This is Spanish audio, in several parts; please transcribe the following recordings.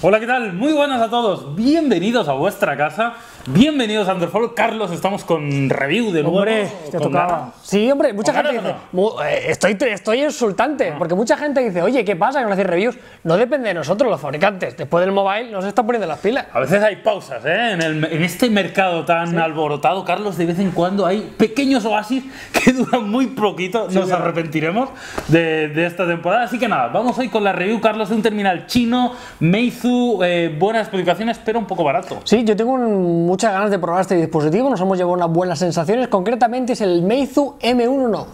Hola, ¿qué tal? Muy buenas a todos. Bienvenidos a vuestra casa. Bienvenidos a Underfall. Carlos, estamos con review de nuevo. Hombre, te con tocaba. ganas. Sí, hombre, mucha ¿Con gente dice, eh, estoy, estoy insultante, porque mucha gente dice, oye, ¿qué pasa que no hacéis reviews? No depende de nosotros, los fabricantes. Después del mobile nos está poniendo las pilas. A veces hay pausas, ¿eh? En, el- en este mercado tan alborotado, Carlos, de vez en cuando hay pequeños oasis que duran muy poquito. Nos arrepentiremos de, de esta temporada. Así que nada, vamos hoy con la review, Carlos, de un terminal chino, Meizu, eh, buenas especificaciones, pero un poco barato. Sí, yo tengo un- muchas ganas de probar este dispositivo, nos hemos llevado unas buenas sensaciones, concretamente es el Meizu M1 Note.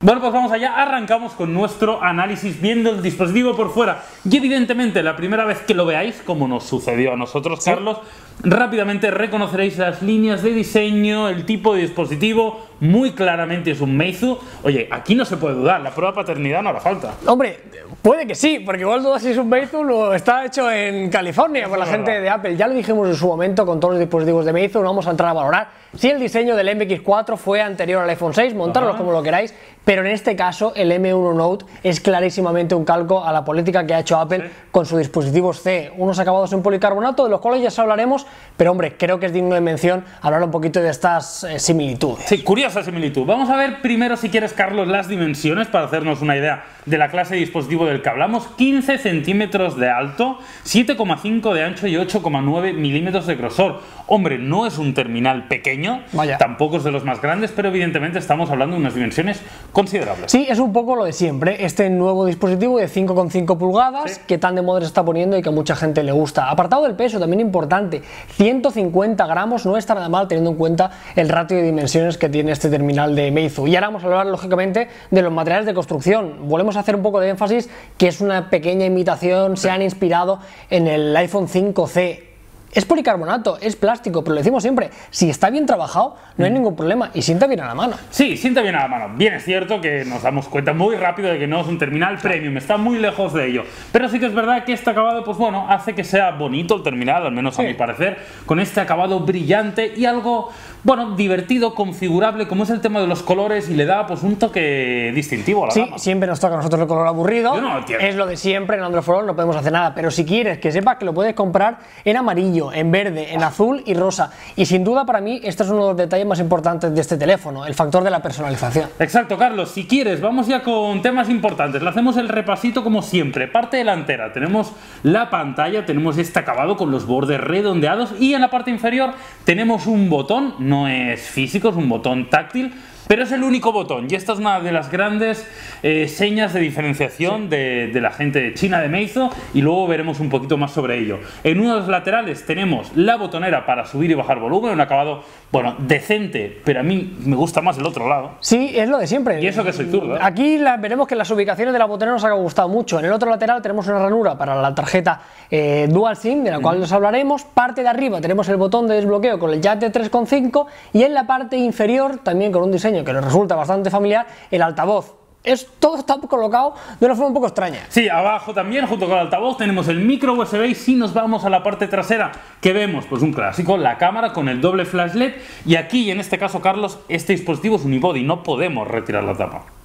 Bueno, pues vamos allá, arrancamos con nuestro análisis viendo el dispositivo por fuera. Y evidentemente, la primera vez que lo veáis, como nos sucedió a nosotros, Carlos, rápidamente reconoceréis las líneas de diseño, el tipo de dispositivo, muy claramente es un Meizu. Oye, aquí no se puede dudar, la prueba de paternidad no hará falta. Hombre, puede que sí, porque igual dudas si es un Meizu o está hecho en California por la gente de Apple. Ya lo dijimos en su momento con todos los dispositivos de Meizu, no vamos a entrar a valorar si el diseño del MX4 fue anterior al iPhone 6, montarlo como lo queráis, pero en este caso el M1 Note es clarísimamente un calco a la política que ha hecho Apple Sí. con sus dispositivos C, unos acabados en policarbonato, de los cuales ya os hablaremos, pero hombre, creo que es digno de mención hablar un poquito de estas eh, similitudes. Sí, curiosa similitud. Vamos a ver primero, si quieres, Carlos, las dimensiones para hacernos una idea de la clase de dispositivo del que hablamos. 15 centímetros de alto, 7,5 de ancho y 8,9 milímetros de grosor. Hombre, no es un terminal pequeño, Vaya. tampoco es de los más grandes, pero evidentemente estamos hablando de unas dimensiones considerables. Sí, es un poco lo de siempre, este nuevo dispositivo de 5,5 pulgadas Sí. que tan de moda se está poniendo y que a mucha gente le gusta. Apartado del peso, también importante, 150 gramos, no está nada mal teniendo en cuenta el ratio de dimensiones que tiene este terminal de Meizu. Y ahora vamos a hablar lógicamente de los materiales de construcción. Volvemos a hacer un poco de énfasis que es una pequeña imitación, se han inspirado en el iPhone 5C. Es policarbonato, es plástico, pero lo decimos siempre, si está bien trabajado, no hay ningún problema y sienta bien a la mano. Sí, sienta bien a la mano. Bien es cierto que nos damos cuenta muy rápido de que no es un terminal premium, está muy lejos de ello. Pero sí que es verdad que este acabado, pues bueno, hace que sea bonito el terminal, al menos a mi parecer, con este acabado brillante y algo, bueno, divertido, configurable, como es el tema de los colores y le da pues un toque distintivo a la Sí, gama. siempre nos toca a nosotros el color aburrido. Yo no lo es lo de siempre en Android for All, no podemos hacer nada. Pero si quieres que sepas que lo puedes comprar en amarillo, en verde, en azul y rosa. Y sin duda para mí, este es uno de los detalles más importantes de este teléfono, el factor de la personalización. Exacto, Carlos. Si quieres, vamos ya con temas importantes. Le hacemos el repasito como siempre. Parte delantera, tenemos la pantalla, tenemos este acabado con los bordes redondeados y en la parte inferior tenemos un botón, no es físico, es un botón táctil. Pero es el único botón y esta es una de las grandes eh, señas de diferenciación de, de la gente de China de Meizu y luego veremos un poquito más sobre ello. En uno de los laterales tenemos la botonera para subir y bajar volumen, un acabado, bueno, decente, pero a mí me gusta más el otro lado. Sí, es lo de siempre. Y eso que soy zurdo, ¿eh? Aquí la- veremos que las ubicaciones de la botonera nos ha gustado mucho. En el otro lateral tenemos una ranura para la tarjeta eh, Dual SIM, de la cual nos hablaremos. Parte de arriba tenemos el botón de desbloqueo con el jack de 3.5 y en la parte inferior, también con un diseño que nos resulta bastante familiar, el altavoz. Es, todo está colocado de una forma un poco extraña. Sí, abajo también, junto con el altavoz, tenemos el micro USB y si nos vamos a la parte trasera, que vemos? Pues un clásico, la cámara con el doble flash LED y aquí, en este caso, Carlos, este dispositivo es unibody, no podemos retirar la tapa.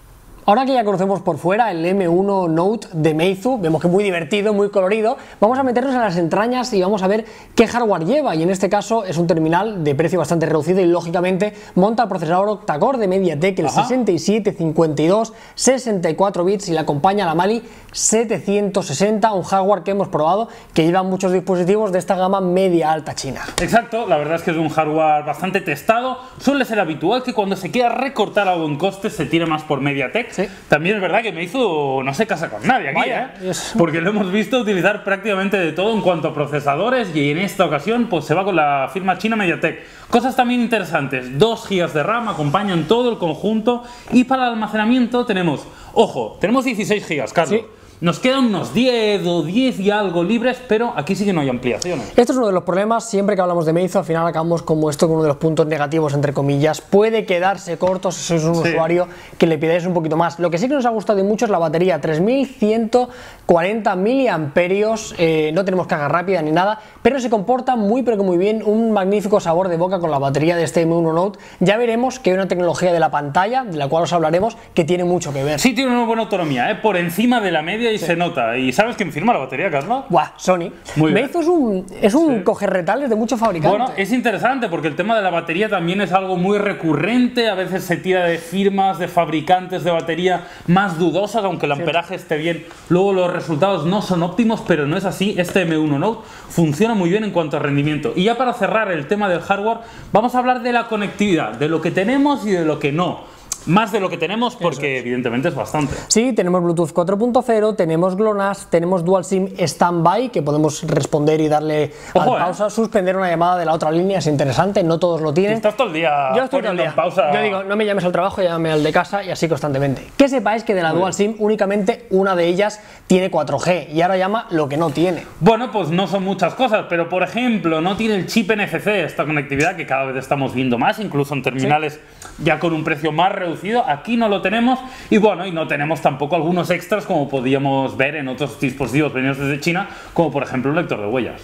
Ahora que ya conocemos por fuera el M1 Note de Meizu, vemos que es muy divertido, muy colorido, vamos a meternos en las entrañas y vamos a ver qué hardware lleva. Y en este caso es un terminal de precio bastante reducido y lógicamente monta el procesador octa-core de MediaTek, el Ajá. 6752, 64 bits y le acompaña la Mali 760, un hardware que hemos probado que lleva muchos dispositivos de esta gama media alta china. Exacto, la verdad es que es un hardware bastante testado. Suele ser habitual que cuando se quiera recortar algo en costes se tire más por MediaTek. Sí. También es verdad que me hizo no se casa con nadie aquí, Vaya, ¿eh? es- porque lo hemos visto utilizar prácticamente de todo en cuanto a procesadores y en esta ocasión pues se va con la firma china MediaTek. Cosas también interesantes, 2 GB de RAM acompañan todo el conjunto y para el almacenamiento tenemos, ojo, tenemos 16 GB, Carlos. Sí. Nos quedan unos 10 o 10 y algo libres, pero aquí sí que no hay ampliaciones. Esto es uno de los problemas, siempre que hablamos de Meizu, al final acabamos como esto con uno de los puntos negativos, entre comillas. Puede quedarse corto si sois un Sí. usuario que le pidáis un poquito más. Lo que sí que nos ha gustado y mucho es la batería, 3140 miliamperios, eh, no tenemos carga rápida ni nada, pero se comporta muy pero que muy bien, un magnífico sabor de boca con la batería de este M1 Note. Ya veremos que hay una tecnología de la pantalla, de la cual os hablaremos, que tiene mucho que ver. Sí tiene una buena autonomía, ¿eh? por encima de la media y se nota. ¿Y sabes quién firma la batería, Carlos? Buah, Sony. Muy bien. Es un, es un cogerretales de muchos fabricantes. Bueno, es interesante porque el tema de la batería también es algo muy recurrente. A veces se tira de firmas, de fabricantes de batería más dudosas, aunque el amperaje esté bien. Luego los resultados no son óptimos, pero no es así. Este M1 Note funciona muy bien en cuanto a rendimiento. Y ya para cerrar el tema del hardware, vamos a hablar de la conectividad, de lo que tenemos y de lo que no. Más de lo que tenemos porque evidentemente es bastante. Sí, tenemos Bluetooth 4.0, tenemos GLONASS, tenemos Dual SIM Standby, que podemos responder y darle Ojo, a eh. pausa, suspender una llamada de la otra línea, es interesante, no todos lo tienen. Estás todo el día Yo estoy todo el día. en pausa. Yo digo, no me llames al trabajo, llámame al de casa y así constantemente. Que sepáis que de la Dual SIM únicamente una de ellas tiene 4G y ahora llama lo que no tiene. Bueno, pues no son muchas cosas, pero por ejemplo, no tiene el chip NFC, esta conectividad que cada vez estamos viendo más, incluso en terminales ya con un precio más reducido. Aquí no lo tenemos y bueno, y no tenemos tampoco algunos extras como podíamos ver en otros dispositivos venidos desde China, como por ejemplo un lector de huellas.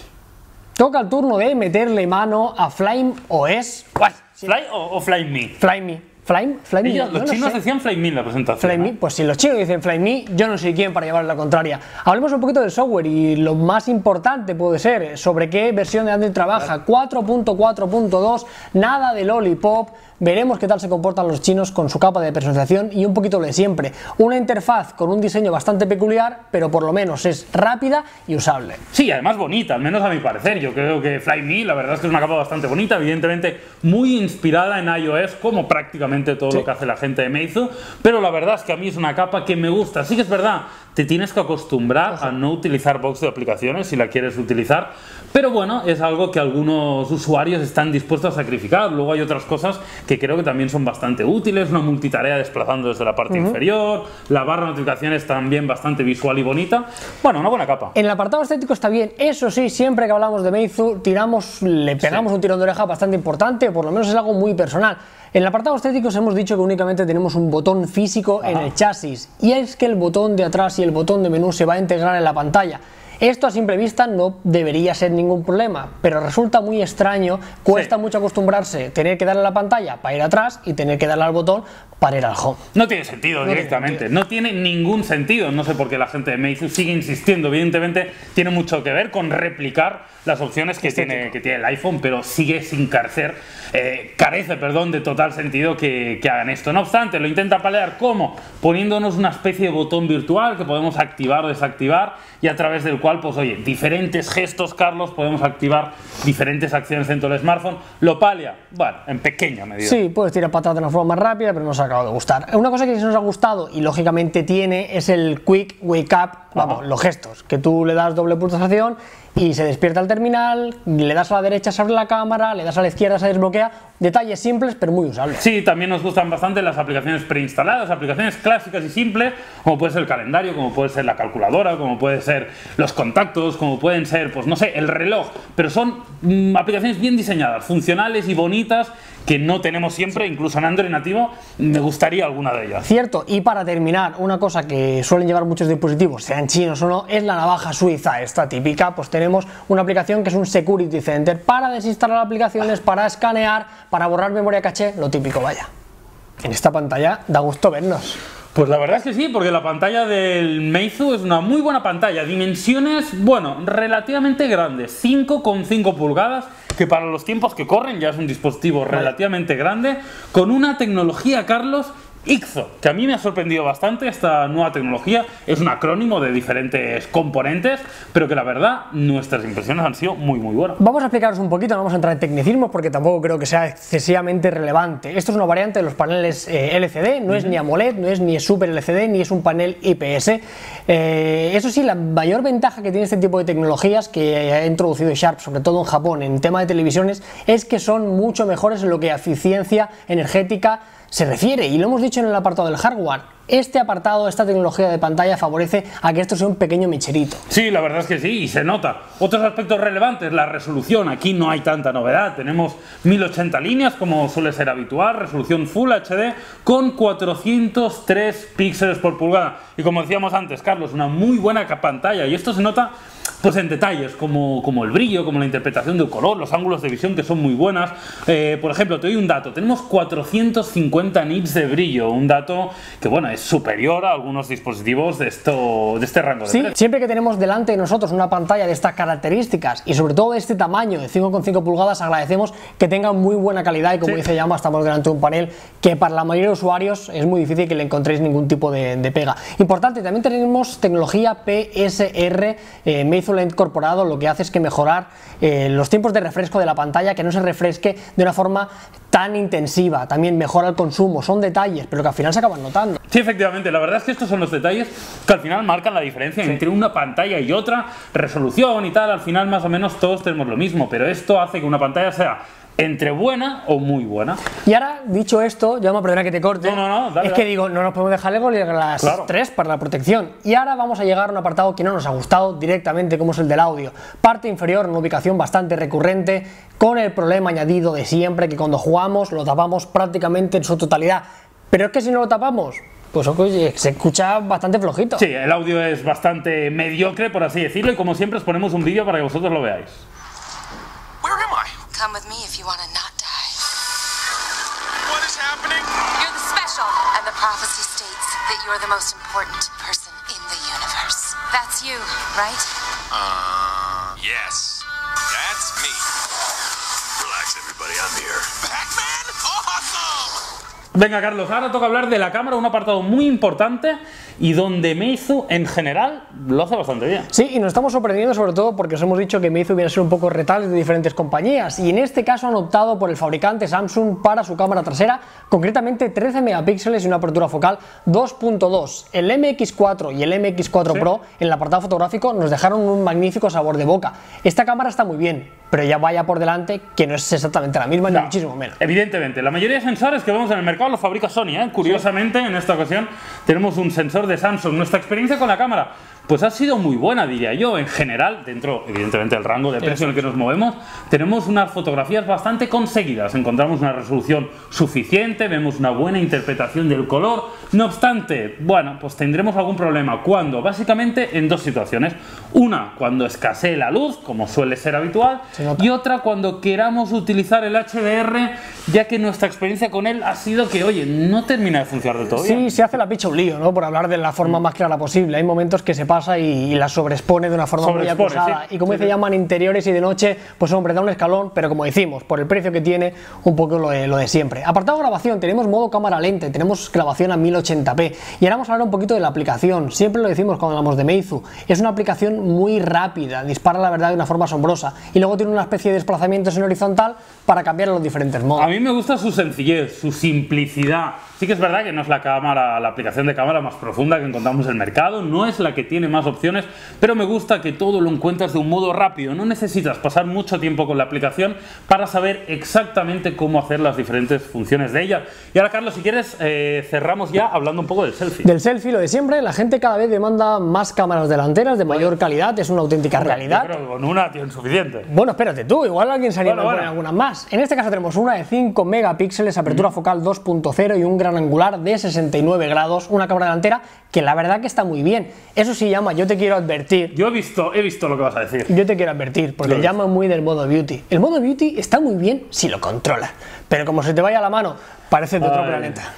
Toca el turno de meterle mano a Flame OS. ¿Fly o, o Fly Me? Flyme. Flame, Flyme. Ellos, los lo chinos decían Fly Me en la presentación. Fly Me, ¿eh? pues si los chinos dicen Fly Me, yo no soy quien para llevar la contraria. Hablemos un poquito del software y lo más importante puede ser sobre qué versión de Android trabaja. 4.4.2, nada de Lollipop. Veremos qué tal se comportan los chinos con su capa de personalización y un poquito lo de siempre. Una interfaz con un diseño bastante peculiar, pero por lo menos es rápida y usable. Sí, además bonita, al menos a mi parecer. Yo creo que Fly Me, la verdad es que es una capa bastante bonita, evidentemente muy inspirada en iOS, como prácticamente todo lo que hace la gente de Meizu. Pero la verdad es que a mí es una capa que me gusta. Sí que es verdad, te tienes que acostumbrar a no utilizar box de aplicaciones si la quieres utilizar. Pero bueno, es algo que algunos usuarios están dispuestos a sacrificar. Luego hay otras cosas que creo que también son bastante útiles. Una multitarea desplazando desde la parte inferior. La barra de notificaciones también bastante visual y bonita. Bueno, una buena capa. En el apartado estético está bien, eso sí, siempre que hablamos de Meizu, tiramos, le pegamos un tirón de oreja bastante importante, o por lo menos es algo muy personal. En el apartado estético os hemos dicho que únicamente tenemos un botón físico en el chasis, y es que el botón de atrás y el botón de menú se va a integrar en la pantalla. Esto a simple vista no debería ser ningún problema, pero resulta muy extraño, cuesta Sí. mucho acostumbrarse tener que darle a la pantalla para ir atrás y tener que darle al botón para ir al home. No tiene sentido tiene directamente, no tiene ningún sentido. No sé por qué la gente de Meizu sigue insistiendo. Evidentemente tiene mucho que ver con replicar las opciones que tiene, que tiene el iPhone, pero sigue sin carecer, eh, carece, perdón, de total sentido que, que hagan esto. No obstante, lo intenta palear ¿cómo? Poniéndonos una especie de botón virtual que podemos activar o desactivar y a través del cual, pues oye, diferentes gestos, Carlos, podemos activar diferentes acciones dentro del smartphone. Lo palia, bueno, en pequeña medida. Sí, puedes tirar atrás de una forma más rápida, pero no nos ha acabado de gustar. Una cosa que sí nos ha gustado y lógicamente tiene es el Quick Wake Up, vamos, Ajá. los gestos, que tú le das doble pulsación y se despierta el terminal, le das a la derecha se abre la cámara, le das a la izquierda se desbloquea, detalles simples pero muy usables. Sí, también nos gustan bastante las aplicaciones preinstaladas, aplicaciones clásicas y simples, como puede ser el calendario, como puede ser la calculadora, como puede ser los contactos, como pueden ser, pues no sé, el reloj, pero son mm, aplicaciones bien diseñadas, funcionales y bonitas que no tenemos siempre, incluso en Android nativo, me gustaría alguna de ellas. Cierto, y para terminar, una cosa que suelen llevar muchos dispositivos, sean chinos o no, es la navaja suiza, esta típica, pues tenemos una aplicación que es un Security Center para desinstalar aplicaciones, para escanear, para borrar memoria caché, lo típico, vaya. En esta pantalla da gusto vernos. Pues la verdad es que sí, porque la pantalla del Meizu es una muy buena pantalla. Dimensiones, bueno, relativamente grandes. 5,5 pulgadas, que para los tiempos que corren ya es un dispositivo relativamente grande, con una tecnología, Carlos, IXO, que a mí me ha sorprendido bastante esta nueva tecnología. Es un acrónimo de diferentes componentes, pero que la verdad nuestras impresiones han sido muy, muy buenas. Vamos a explicaros un poquito, no vamos a entrar en tecnicismos porque tampoco creo que sea excesivamente relevante. Esto es una variante de los paneles eh, LCD, no es ni AMOLED, no es ni Super LCD, ni es un panel IPS. Eh, eso sí, la mayor ventaja que tiene este tipo de tecnologías que ha introducido Sharp, sobre todo en Japón, en tema de televisiones, es que son mucho mejores en lo que a eficiencia energética se refiere, y lo hemos dicho en el apartado del hardware, Este apartado, esta tecnología de pantalla favorece a que esto sea un pequeño mecherito. Sí, la verdad es que sí, y se nota. Otros aspectos relevantes, la resolución. Aquí no hay tanta novedad. Tenemos 1080 líneas, como suele ser habitual, resolución Full HD con 403 píxeles por pulgada. Y como decíamos antes, Carlos, una muy buena pantalla. Y esto se nota pues en detalles como, como el brillo, como la interpretación del color, los ángulos de visión que son muy buenas. Eh, por ejemplo, te doy un dato, tenemos 450 nits de brillo, un dato que bueno, es superior a algunos dispositivos de, esto, de este rango de Sí, siempre que tenemos delante de nosotros una pantalla de estas características y sobre todo de este tamaño de 5,5 pulgadas, agradecemos que tenga muy buena calidad y como dice Yama, estamos delante de un panel que para la mayoría de usuarios es muy difícil que le encontréis ningún tipo de, pega. Importante, también tenemos tecnología PSR, eh, incorporado lo que hace es que mejorar eh, los tiempos de refresco de la pantalla, que no se refresque de una forma tan intensiva, también mejora el consumo, son detalles, pero que al final se acaban notando. Sí, efectivamente, la verdad es que estos son los detalles que al final marcan la diferencia entre una pantalla y otra, resolución y tal, al final más o menos todos tenemos lo mismo, pero esto hace que una pantalla sea entre buena o muy buena. Y ahora, dicho esto, ya me perdona que te corte. No, no, no, es que digo, no nos podemos dejar el las tres para la protección. Y ahora vamos a llegar a un apartado que no nos ha gustado directamente, como es el del audio. Parte inferior, una ubicación bastante recurrente, con el problema añadido de siempre que cuando jugamos lo tapamos prácticamente en su totalidad. Pero es que si no lo tapamos, pues se escucha bastante flojito. Sí, el audio es bastante mediocre, por así decirlo, y como siempre os ponemos un vídeo para que vosotros lo veáis. Come with me if you want to not die. What is happening? You're the special, and the prophecy states that you're the most important person in the universe. That's you, right? Uh, yes. That's me. Relax, everybody. I'm here. Batman? Awesome! Venga, Carlos, ahora toca hablar de la cámara, un apartado muy importante y donde Meizu en general lo hace bastante bien. Sí, y nos estamos sorprendiendo sobre todo porque os hemos dicho que Meizu viene a ser un poco retal de diferentes compañías y en este caso han optado por el fabricante Samsung para su cámara trasera, concretamente 13 megapíxeles y una apertura focal 2.2. El MX4 y el MX4 Pro en el apartado fotográfico nos dejaron un magnífico sabor de boca. Esta cámara está muy bien, pero ya vaya por delante que no es exactamente la misma, ni muchísimo menos. Evidentemente, la mayoría de sensores que vemos en el mercado los fabrica Sony. ¿eh? Curiosamente, en esta ocasión tenemos un sensor de Samsung. Nuestra experiencia con la cámara pues ha sido muy buena, diría yo. En general, dentro, evidentemente, del rango de precio en el que nos movemos, tenemos unas fotografías bastante conseguidas. Encontramos una resolución suficiente, vemos una buena interpretación del color. No obstante, bueno, pues tendremos algún problema. ¿Cuándo? Básicamente en dos situaciones. Una, cuando escasee la luz, como suele ser habitual, y otra, cuando queramos utilizar el HDR, ya que nuestra experiencia con él ha sido que, oye, no termina de funcionar del todo. Sí, se hace la picha un lío, ¿no? Por hablar de la forma más clara posible. Hay momentos que se pasa y, la sobreexpone de una forma muy acusada. Y como dice, llaman interiores y de noche, pues hombre, da un escalón, pero como decimos, por el precio que tiene, un poco lo de, lo de siempre. Apartado grabación, tenemos modo cámara lente, tenemos grabación a 1080p. Y ahora vamos a hablar un poquito de la aplicación. Siempre lo decimos cuando hablamos de Meizu. Es una aplicación muy rápida, dispara la verdad de una forma asombrosa. Y luego tiene una especie de desplazamientos en horizontal para cambiar los diferentes modos. A mí me gusta su sencillez, su simplicidad. Sí que es verdad que no es la cámara, la aplicación de cámara más profunda que encontramos en el mercado, no es la que tiene más opciones, pero me gusta que todo lo encuentras de un modo rápido. No necesitas pasar mucho tiempo con la aplicación para saber exactamente cómo hacer las diferentes funciones de ella. Y ahora, Carlos, si quieres, eh, cerramos ya hablando un poco del selfie. Del selfie, lo de siempre, la gente cada vez demanda más cámaras delanteras de mayor calidad, es una auténtica realidad. Pero con una tiene suficiente. Bueno, espérate tú, igual alguien se anima algunas más. En este caso tenemos una de 5 megapíxeles, apertura focal 2.0 y un gran angular de 69 grados, una cámara delantera que la verdad que está muy bien. Eso sí llama, yo te quiero advertir. Yo he visto, he visto lo que vas a decir. Yo te quiero advertir, porque llama muy del modo beauty. El modo beauty está muy bien si lo controlas, pero como se te vaya la mano, parece de otro planeta.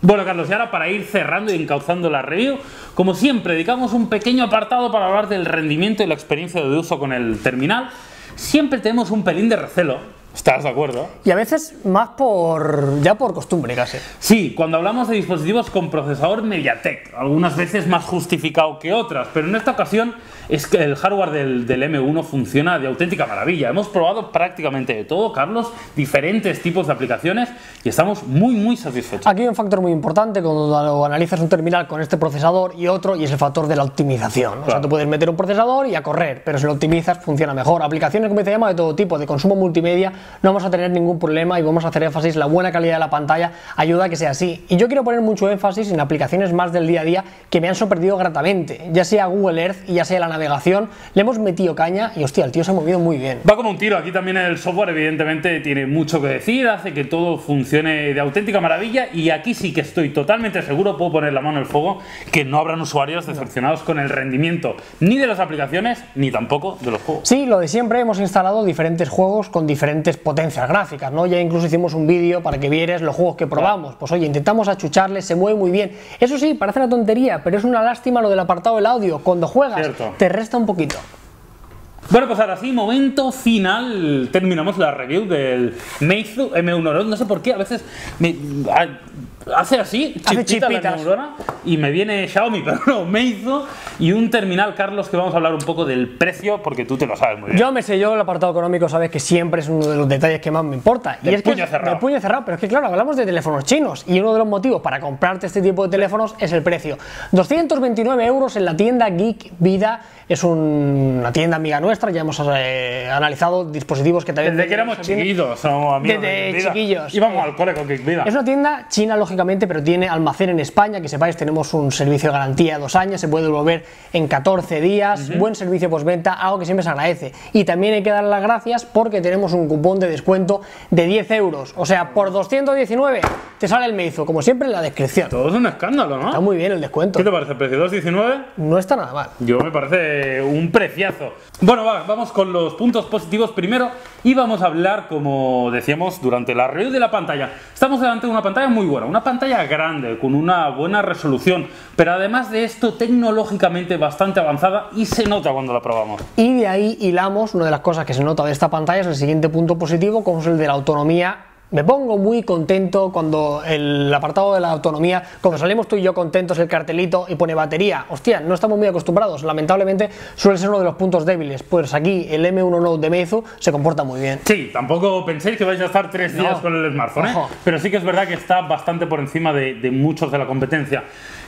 Bueno, Carlos, y ahora para ir cerrando y encauzando la review, como siempre, dedicamos un pequeño apartado para hablar del rendimiento y la experiencia de uso con el terminal. Siempre tenemos un pelín de recelo ¿Estás de acuerdo? Y a veces más por ya por costumbre casi. Sí, cuando hablamos de dispositivos con procesador MediaTek, algunas veces más justificado que otras, pero en esta ocasión es que el hardware del, M1 funciona de auténtica maravilla. Hemos probado prácticamente de todo, Carlos, diferentes tipos de aplicaciones y estamos muy, muy satisfechos. Aquí hay un factor muy importante cuando analizas un terminal con este procesador y otro, y es el factor de la optimización. O sea, tú puedes meter un procesador y a correr, pero si lo optimizas funciona mejor. Aplicaciones, como se llama, de todo tipo, de consumo multimedia, no vamos a tener ningún problema y vamos a hacer énfasis la buena calidad de la pantalla ayuda a que sea así. Y yo quiero poner mucho énfasis en aplicaciones más del día a día que me han sorprendido gratamente, ya sea Google Earth y ya sea la navegación, le hemos metido caña y hostia, el tío se ha movido muy bien. Va como un tiro, aquí también el software evidentemente tiene mucho que decir, hace que todo funcione de auténtica maravilla y aquí sí que estoy totalmente seguro, puedo poner la mano en el fuego, que no habrán usuarios decepcionados con el rendimiento ni de las aplicaciones ni tampoco de los juegos. Sí, lo de siempre, hemos instalado diferentes juegos con diferentes potencias gráficas, ¿no? Ya incluso hicimos un vídeo para que vieres los juegos que probamos. Pues oye, intentamos achucharle, se mueve muy bien. Eso sí, parece una tontería, pero es una lástima lo del apartado del audio. Cuando juegas, Cierto. te resta un poquito. Bueno, pues ahora sí, momento final. Terminamos la review del Meizu M1 Note. No sé por qué, a veces me a- hace así, Hace chispita la neurona, y me viene Xiaomi, pero no, Meizu y un terminal, Carlos, que vamos a hablar un poco del precio, porque tú te lo sabes muy bien. Yo me sé yo el apartado económico, sabes que siempre es uno de los detalles que más me importa. De y es que puño es- cerrado. de puño cerrado, pero es que claro, hablamos de teléfonos chinos y uno de los motivos para comprarte este tipo de teléfonos es el precio. 229 euros en la tienda Geek Vida, es un- una tienda amiga nuestra, ya hemos eh, analizado dispositivos que también... Desde que éramos chiquillos, somos amigos Desde de chiquillos. Íbamos Eh, al cole con Geek Vida. Es una tienda china, lógicamente, pero tiene almacén en España. Que sepáis, tenemos un servicio de garantía de dos años, se puede devolver en 14 días, buen servicio postventa, algo que siempre se agradece. Y también hay que dar las gracias porque tenemos un cupón de descuento de 10 euros. O sea, por 219 te sale el Meizu, como siempre en la descripción. Todo es un escándalo, Está ¿no? muy bien el descuento. ¿Qué te parece el precio? ¿219? No está nada mal. Yo me parece un preciazo. Bueno, va, vamos con los puntos positivos primero y vamos a hablar, como decíamos, durante la review de la pantalla. Estamos delante de una pantalla muy buena, una pantalla grande, con una buena resolución, pero además de esto, tecnológicamente bastante avanzada y se nota cuando la probamos. Y de ahí hilamos, una de las cosas que se nota de esta pantalla es el siguiente punto positivo, como es el de la autonomía. Me pongo muy contento cuando el apartado de la autonomía, cuando salimos tú y yo contentos el cartelito y pone batería. Hostia, no estamos muy acostumbrados. Lamentablemente suele ser uno de los puntos débiles. Pues aquí el M1 Note de Meizu se comporta muy bien. Sí, tampoco penséis que vais a estar tres días No. con el smartphone, ¿eh? Pero sí que es verdad que está bastante por encima de, de muchos de la competencia.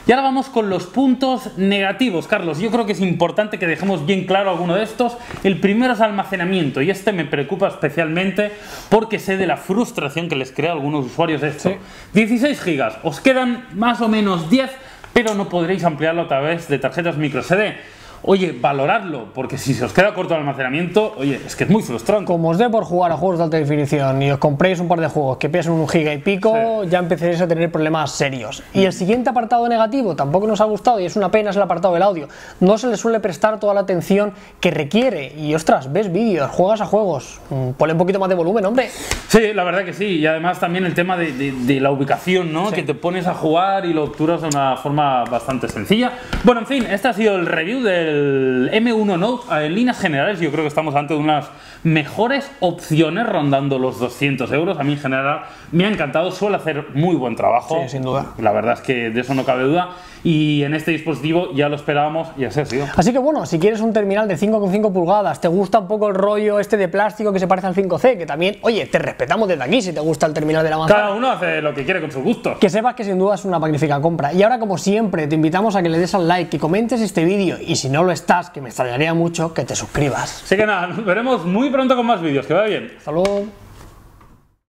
Y ahora vamos con los puntos negativos, Carlos. Yo creo que es importante que dejemos bien claro alguno de estos. El primero es almacenamiento, y este me preocupa especialmente porque sé de la frustración que les crea a algunos usuarios esto. Sí. 16 gigas, os quedan más o menos 10, pero no podréis ampliarlo a través de tarjetas micro SD. Oye, valoradlo, porque si se os queda corto el almacenamiento, oye, es que es muy frustrante. Como os dé por jugar a juegos de alta definición y os compréis un par de juegos que pesen un giga y pico, ya empezaréis a tener problemas serios. Y el siguiente apartado negativo tampoco nos ha gustado y es una pena, es el apartado del audio. No se le suele prestar toda la atención que requiere. Y ostras, ves vídeos, juegas a juegos, mm, ponle un poquito más de volumen, hombre. Sí, la verdad que sí. Y además también el tema de, de- de la ubicación, ¿no? Sí. Que te pones a jugar y lo obturas de una forma bastante sencilla. Bueno, en fin, este ha sido el review del M1 Note. En líneas generales, yo creo que estamos ante unas mejores opciones rondando los 200 euros. A mí en general me ha encantado, suele hacer muy buen trabajo. Sí, sin duda. La verdad es que de eso no cabe duda. Y en este dispositivo ya lo esperábamos y así ha sido. Así que bueno, si quieres un terminal de 5,5 pulgadas, te gusta un poco el rollo este de plástico que se parece al 5C, que también, oye, te respetamos desde aquí si te gusta el terminal de la manzana. Cada uno hace lo que quiere con su gusto. Que sepas que sin duda es una magnífica compra. Y ahora, como siempre, te invitamos a que le des al like, que comentes este vídeo y si no lo estás, que me extrañaría mucho, que te suscribas. Así que nada, nos veremos muy pronto con más vídeos. Que vaya bien. Hasta luego.